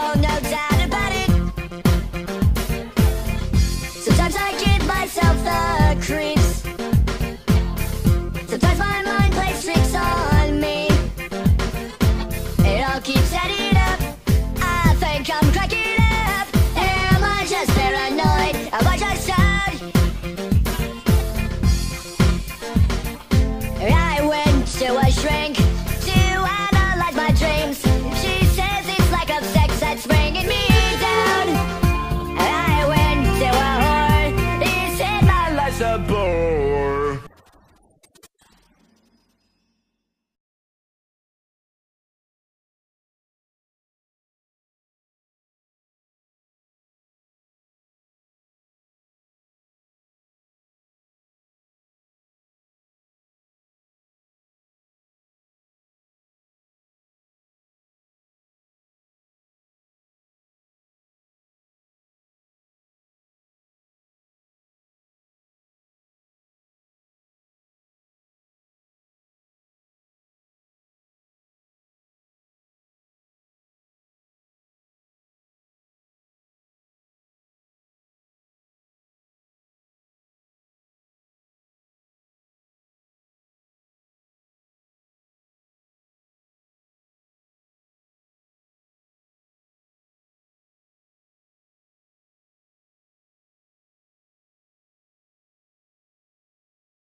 Oh no. that's ringing me